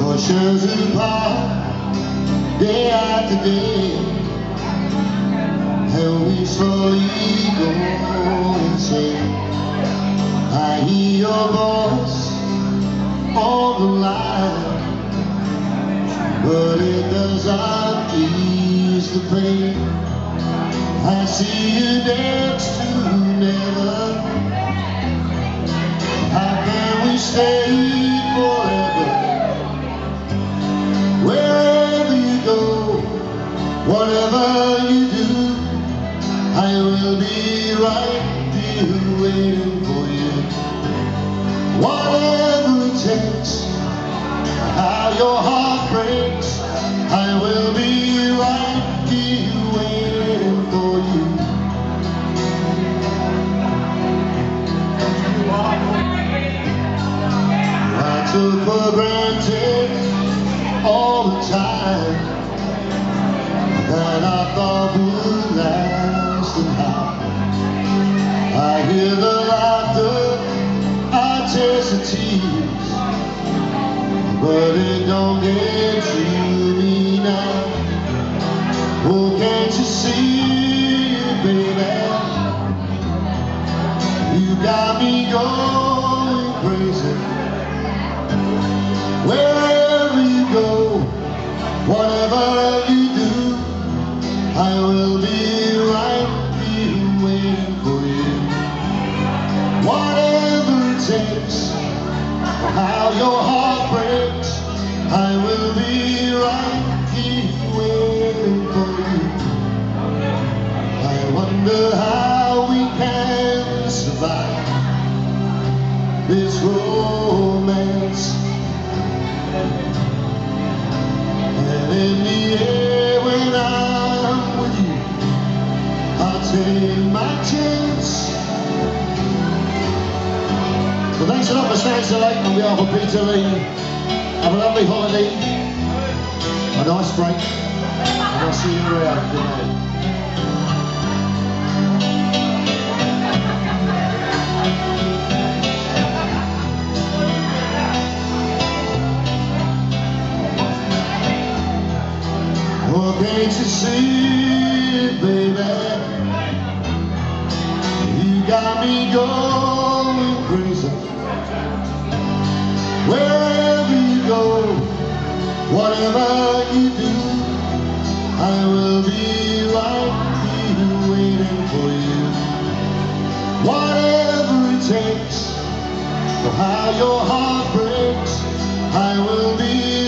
Oceans apart, day after day, slowly insane. I hear your voice on the but it does not ease the pain. I see you dance to never. How can we stay waiting for you. Whatever it takes, how your heart breaks, I will be right here waiting for you. I took got me going crazy. Wherever you go, whatever you do, I will be right here waiting for you. Whatever it takes, how your heart breaks, I will be right this romance. And in the air when I'm with you, I'll take my chance. Well, thanks a lot for staying so late on behalf of Peter Lee. Have a lovely holiday, a nice break, and I'll see you around. Good night. Can't you see, baby? You got me going crazy. Wherever you go, whatever you do, I will be right here waiting for you. Whatever it takes, or how your heart breaks, I will be.